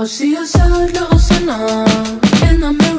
I see a sad little sinner in the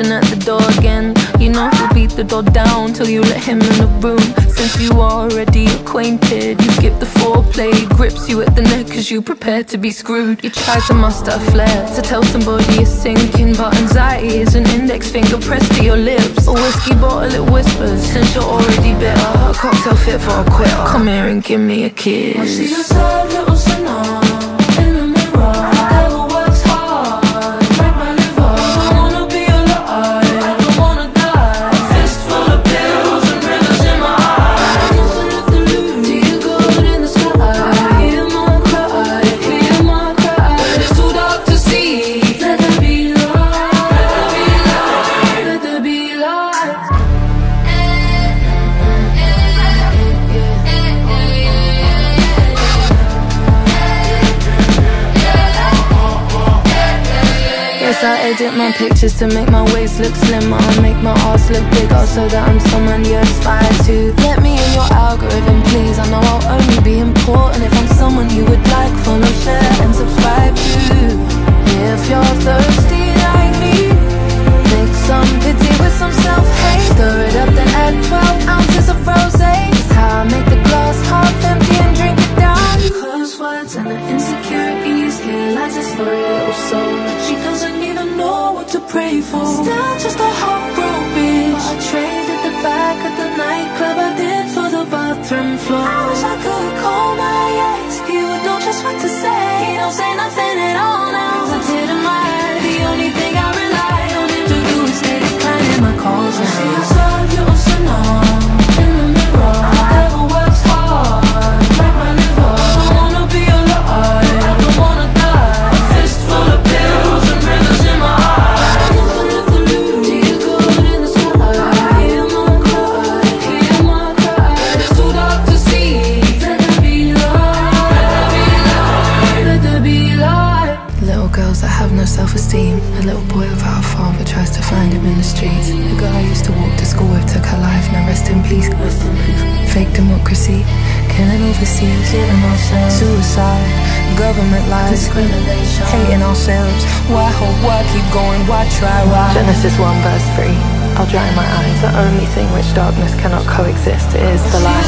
at the door again. You know he'll beat the door down till you let him in the room. Since you are already acquainted, you skip the foreplay. Grips you at the neck cause you prepare to be screwed. You try to muster a flare to tell somebody you're sinking, but anxiety is an index finger pressed to your lips. A whiskey bottle, it whispers, since you're already bitter. A cocktail fit for a quitter. Come here and give me a kiss. I see sad little I edit my pictures to make my waist look slimmer Make my ass look bigger so that I'm someone you aspire to. Let me in your algorithm, please. I know I'll only be important if I'm someone you would like, follow, share and subscribe to. If you're thirsty like me Mix some pity with some self-hate. Stir it up then add 12 ounces of rosé. How I make the glass half empty and drink it down. Close words and the insecurities Here lies this furry little soul. She doesn't what to pray for. Still just a hot girls that have no self-esteem. A little boy without a father tries to find him in the streets. The girl I used to walk to school with took her life, now rest in peace. Fake democracy, killing overseas, Suicide, government lies, discrimination. Hating ourselves, why hope, why keep going, why try, why? Genesis 1 verse 3 I'll dry my eyes, the only thing which darkness cannot coexist is the light.